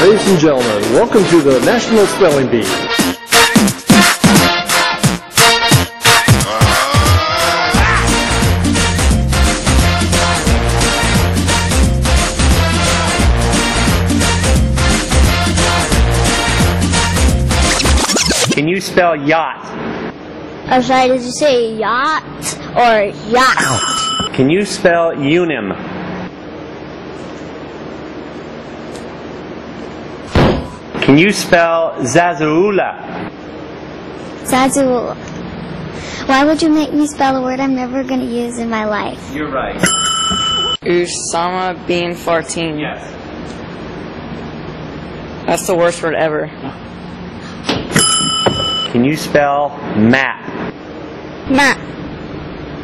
Ladies and gentlemen, welcome to the National Spelling Bee. Can you spell yacht? I'm sorry, did you say yacht or yacht? Can you spell unim? Can you spell zazarula? Zazul. Why would you make me spell a word I'm never going to use in my life? You're right. Usama bin 14. Yes. That's the worst word ever. Can you spell map? Matt.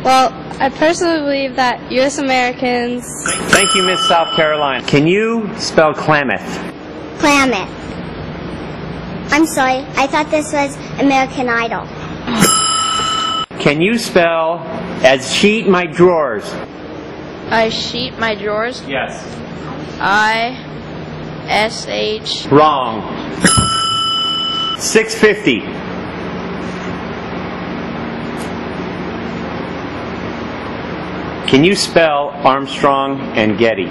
Well, I personally believe that U.S. Americans. Thank you, Miss South Carolina. Can you spell Klamath? Klamath. I'm sorry, I thought this was American Idol. Can you spell as sheet my drawers? I sheet my drawers. Yes. I S H. Wrong. 650. Can you spell Armstrong and Getty?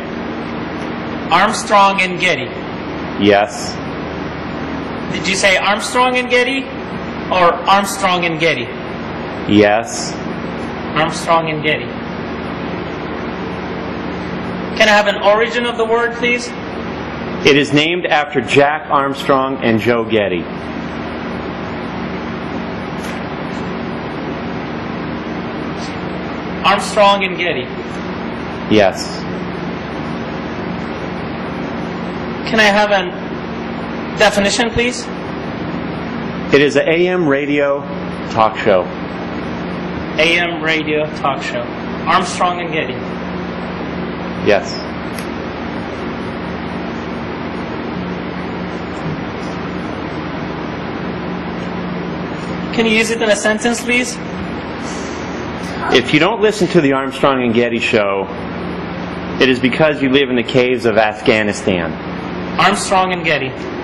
Armstrong and Getty. Yes. Did you say Armstrong and Getty or Armstrong and Getty? Yes. Armstrong and Getty. Can I have an origin of the word, please? It is named after Jack Armstrong and Joe Getty. Armstrong and Getty. Yes. Can I have a definition, please? It is an AM radio talk show. AM radio talk show. Armstrong and Getty. Yes. Can you use it in a sentence, please? If you don't listen to the Armstrong and Getty show, it is because you live in the caves of Afghanistan. Armstrong and Getty.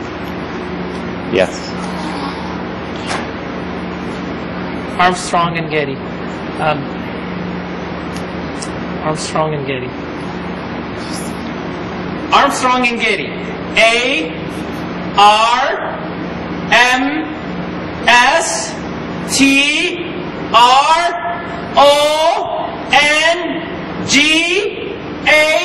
Yes. Armstrong and Getty. Um, Armstrong and Getty. Armstrong and Getty. A R M S T R O N G A